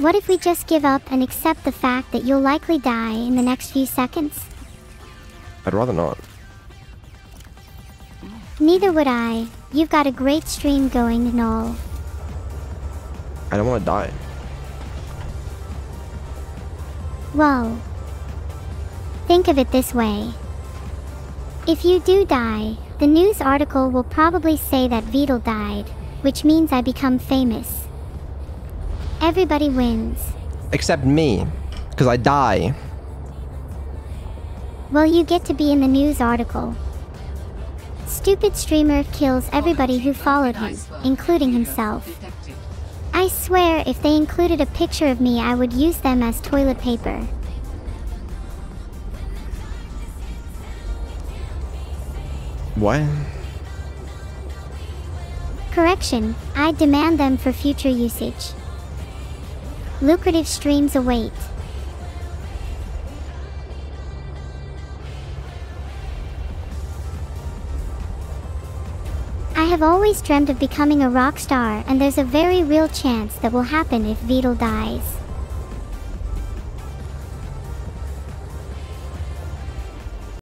What if we just give up and accept the fact that you'll likely die in the next few seconds? I'd rather not. Neither would I. You've got a great stream going and all. I don't want to die. Well, think of it this way. If you do die, the news article will probably say that Vedal died, which means I become famous. Everybody wins. Except me. Because I die. Well, you get to be in the news article. Stupid streamer kills everybody who followed him, including himself. I swear if they included a picture of me I would use them as toilet paper. What? Correction, I demand them for future usage. Lucrative streams await. I have always dreamed of becoming a rock star and there's a very real chance that will happen if Vedal dies.